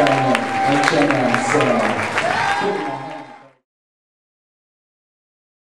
あの、どちらか。